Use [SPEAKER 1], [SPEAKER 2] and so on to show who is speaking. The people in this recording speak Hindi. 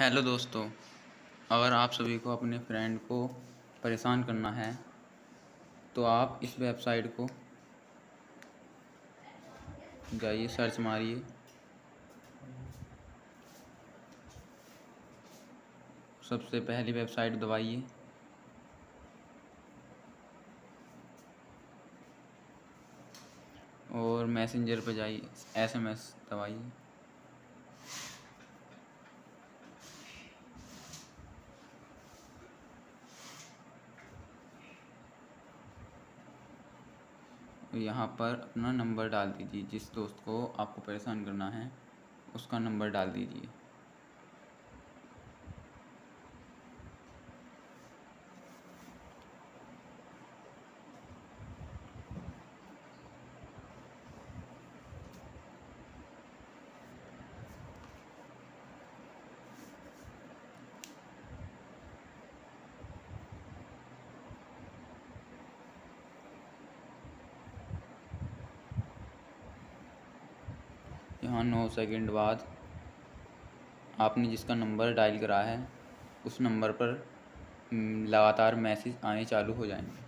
[SPEAKER 1] हेलो दोस्तों, अगर आप सभी को अपने फ्रेंड को परेशान करना है तो आप इस वेबसाइट को जाइए सर्च मारिए। सबसे पहली वेबसाइट दबाइए। और मैसेंजर पर जाइए एसएमएस दबाइए। यहाँ पर अपना नंबर डाल दीजिए। जिस दोस्त को आपको परेशान करना है, उसका नंबर डाल दीजिए। यहाँ नौ सेकंड बाद आपने जिसका नंबर डायल करा है, उस नंबर पर लगातार मैसेज आने चालू हो जाएँगे।